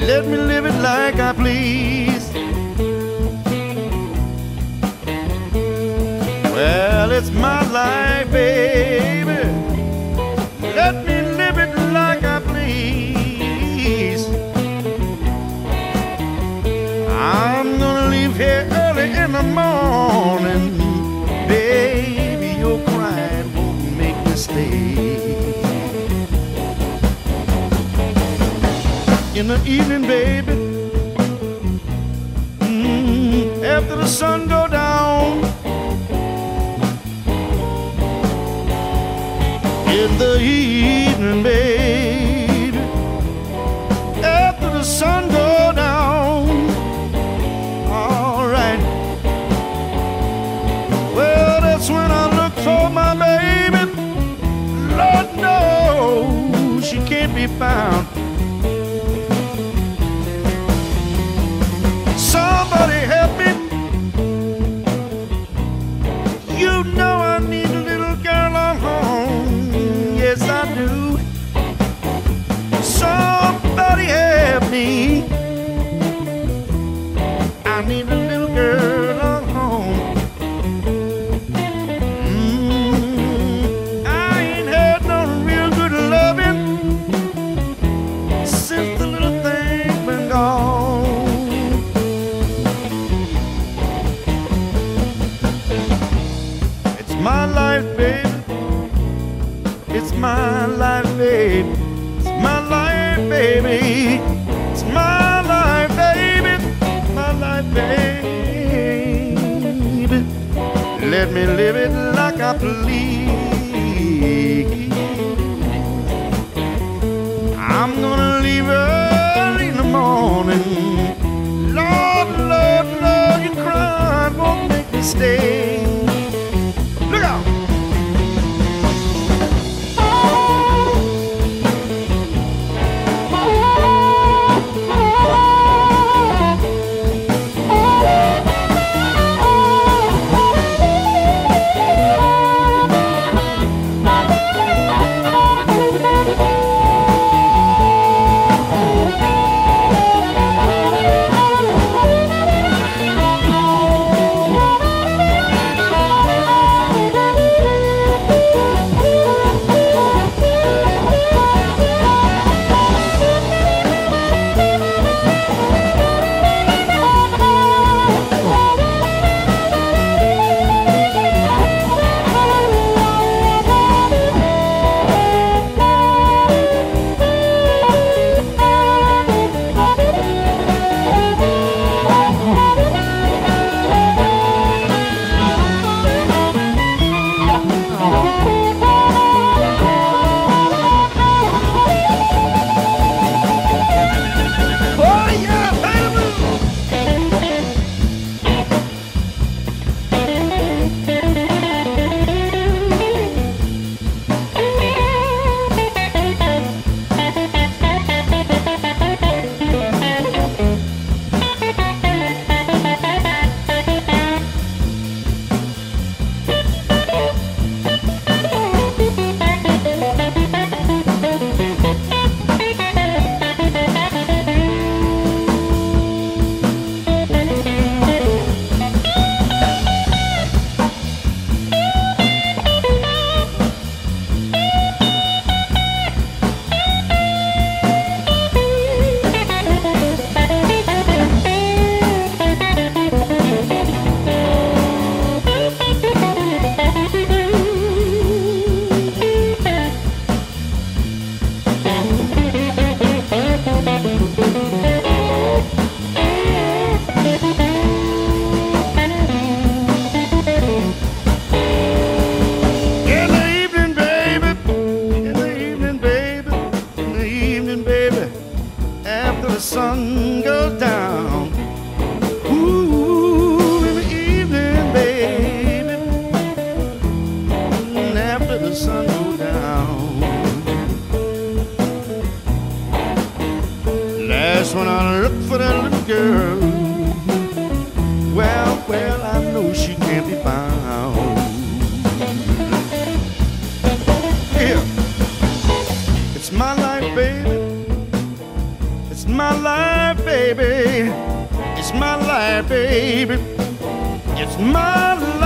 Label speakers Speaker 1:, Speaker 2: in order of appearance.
Speaker 1: let me live it like I please. Well, it's my life, baby. In the evening, baby, mm, after the sun go down. In the evening, baby, after the sun go down. All right. Well, that's when I look for my baby. Lord knows she can't be found. Help me. You know I need a little girl at home. Yes, I do. Somebody help me. I need a me live it like I please. the sun goes down. Ooh, in the evening, baby. Mm, after the sun goes down. Last when I looked for that little girl. Well, well, I know she can't be found. baby. It's my life, baby. It's my life.